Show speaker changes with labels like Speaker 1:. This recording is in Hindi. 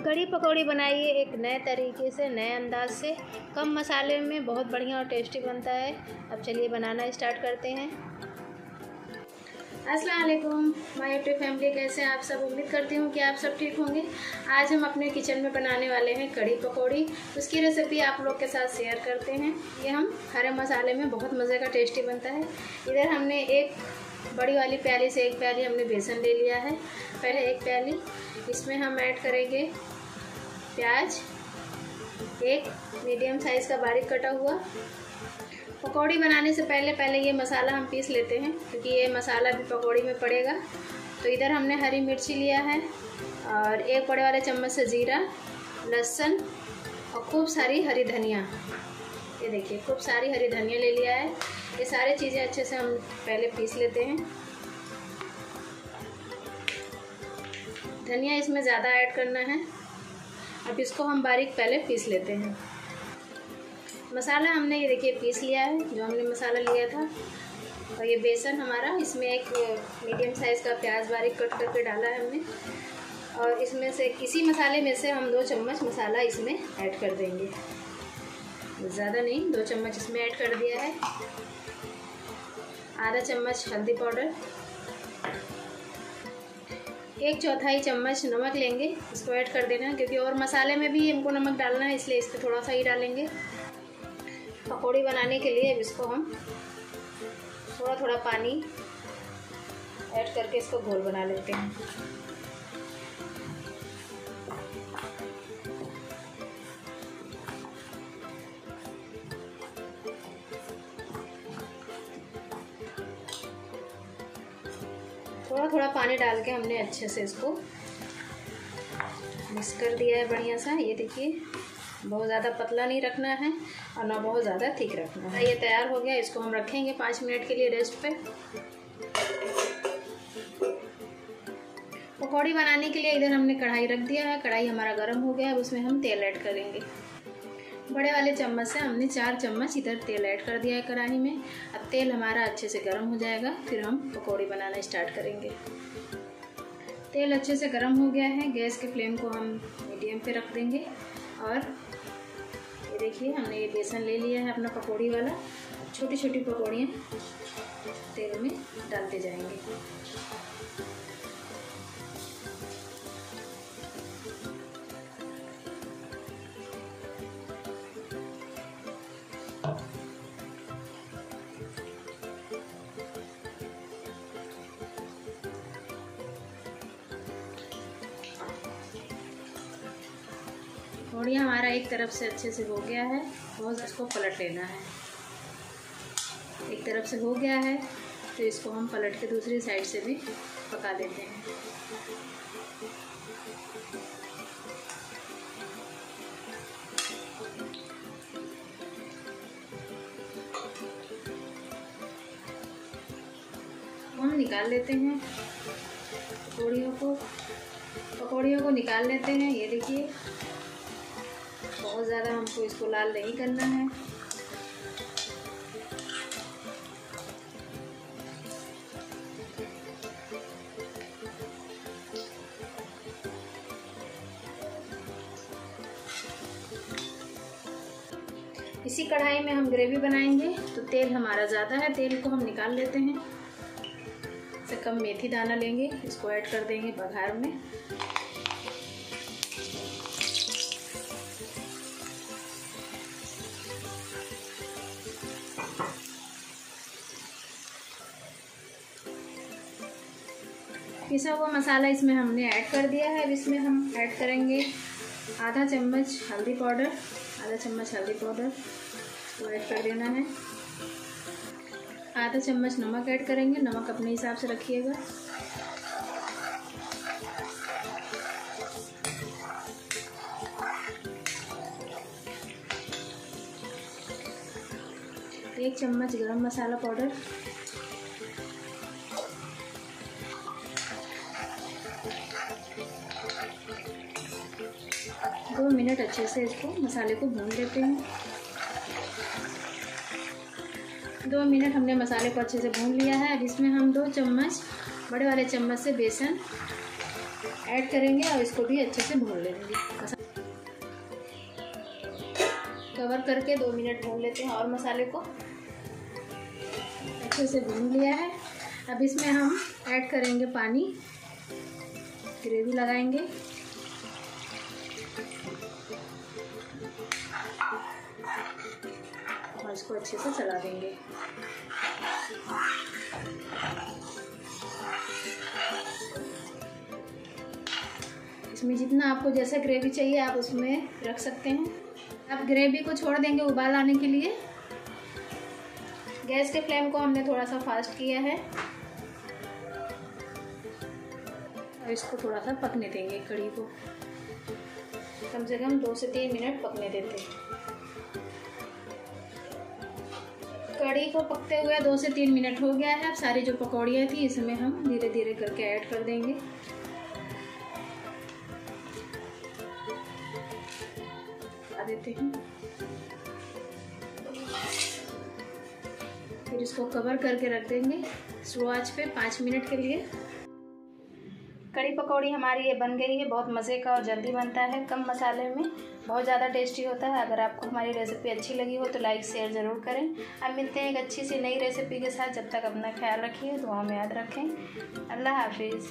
Speaker 1: कड़ी पकौड़ी बनाइए एक नए तरीके से, नए अंदाज से। कम मसाले में बहुत बढ़िया और टेस्टी बनता है। अब चलिए बनाना स्टार्ट करते हैं। अस्सलाम वालेकुम। माय यूट्यूब फैमिली, कैसे हैं आप सब? उम्मीद करती हूँ कि आप सब ठीक होंगे। आज हम अपने किचन में बनाने वाले हैं कड़ी पकौड़ी। उसकी रेसिपी आप लोग के साथ शेयर करते हैं। ये हम हरे मसाले में बहुत मज़े का टेस्टी बनता है। इधर हमने एक बड़ी वाली प्याली से एक प्याली हमने बेसन ले लिया है। पहले एक प्याली, इसमें हम ऐड करेंगे प्याज। एक मीडियम साइज़ का बारीक कटा हुआ। पकौड़ी बनाने से पहले पहले ये मसाला हम पीस लेते हैं, क्योंकि ये मसाला भी पकौड़ी में पड़ेगा। तो इधर हमने हरी मिर्ची लिया है, और एक बड़े वाले चम्मच से जीरा, लहसुन, और खूब सारी हरी धनिया। ये देखिए, खूब सारी हरी धनिया ले लिया है। ये सारी चीज़ें अच्छे से हम पहले पीस लेते हैं। धनिया इसमें ज़्यादा ऐड करना है। अब इसको हम बारीक पहले पीस लेते हैं। मसाला हमने ये देखिए, पीस लिया है, जो हमने मसाला लिया था। और ये बेसन हमारा, इसमें एक मीडियम साइज़ का प्याज बारीक कट करके डाला है हमने। और इसमें से किसी मसाले में से हम दो चम्मच मसाला इसमें ऐड कर देंगे। ज़्यादा नहीं, दो चम्मच इसमें ऐड कर दिया है। आधा चम्मच हल्दी पाउडर। एक चौथाई चम्मच नमक लेंगे, इसको ऐड कर देना, क्योंकि और मसाले में भी हमको नमक डालना है, इसलिए इस पर थोड़ा सा ही डालेंगे। पकौड़ी बनाने के लिए अब इसको हम थोड़ा थोड़ा पानी ऐड करके इसको घोल बना लेते हैं। थोड़ा थोड़ा पानी डाल के हमने अच्छे से इसको मिक्स कर दिया है बढ़िया सा। ये देखिए, बहुत ज़्यादा पतला नहीं रखना है और ना बहुत ज़्यादा थिक रखना है। ये तैयार हो गया, इसको हम रखेंगे पाँच मिनट के लिए रेस्ट पे। पकौड़ी बनाने के लिए इधर हमने कढ़ाई रख दिया है। कढ़ाई हमारा गर्म हो गया है अब उसमें हम तेल ऐड करेंगे। बड़े वाले चम्मच से हमने चार चम्मच इधर तेल ऐड कर दिया है कढ़ाई में। अब तेल हमारा अच्छे से गर्म हो जाएगा, फिर हम पकौड़ी बनाना स्टार्ट करेंगे। तेल अच्छे से गर्म हो गया है, गैस के फ्लेम को हम मीडियम पे रख देंगे। और ये देखिए, हमने ये बेसन ले लिया है अपना पकौड़ी वाला। छोटी छोटी पकौड़ियाँ तेल में डालते जाएँगे। पकौड़िया हमारा एक तरफ़ से अच्छे से हो गया है, बहुत इसको पलट लेना है। एक तरफ़ से हो गया है तो इसको हम पलट के दूसरी साइड से भी पका देते हैं। हम निकाल लेते हैं पकौड़ियों को। पकौड़ियों को निकाल लेते हैं, ये देखिए। बहुत ज़्यादा हमको इसको लाल नहीं करना है। इसी कढ़ाई में हम ग्रेवी बनाएँगे। तो तेल हमारा ज़्यादा है, तेल को हम निकाल लेते हैं। से कम मेथी दाना लेंगे, इसको ऐड कर देंगे बघार में। पिसा हुआ मसाला इसमें हमने ऐड कर दिया है। अब इसमें हम ऐड करेंगे आधा चम्मच हल्दी पाउडर, आधा चम्मच हल्दी पाउडर वो ऐड कर देना है। आधा चम्मच नमक ऐड करेंगे। नमक अपने हिसाब से रखिएगा। एक चम्मच गरम मसाला पाउडर। दो मिनट अच्छे से इसको मसाले को भून लेते हैं। दो मिनट हमने मसाले को अच्छे से भून लिया है। अब इसमें हम दो चम्मच, बड़े वाले चम्मच से बेसन ऐड करेंगे और इसको भी अच्छे से भून लेंगे। कवर करके दो मिनट भून लेते हैं और मसाले को अच्छे से भून लिया है। अब इसमें हम ऐड करेंगे पानी, ग्रेवी लगाएँगे। इसको अच्छे से चला देंगे। इसमें जितना आपको जैसा ग्रेवी चाहिए, आप उसमें रख सकते हैं। आप ग्रेवी को छोड़ देंगे उबाल आने के लिए। गैस के फ्लेम को हमने थोड़ा सा फास्ट किया है। और इसको थोड़ा सा पकने देंगे कड़ी को। कम से कम दो से तीन मिनट पकने देते हैं। कड़ी को पकते हुए दो से तीन मिनट हो गया है। अब सारी जो पकौड़ियाँ थी, इसमें हम धीरे धीरे करके ऐड कर देंगे। देते हैं। फिर इसको कवर करके रख देंगे। स्लो आँच पे पाँच मिनट के लिए। कड़ी पकौड़ी हमारी ये बन गई है, बहुत मज़े का और जल्दी बनता है। कम मसाले में बहुत ज़्यादा टेस्टी होता है। अगर आपको हमारी रेसिपी अच्छी लगी हो तो लाइक शेयर ज़रूर करें। अब मिलते हैं एक अच्छी सी नई रेसिपी के साथ। जब तक अपना ख्याल रखिए दुआ में याद रखें। अल्लाह हाफिज़।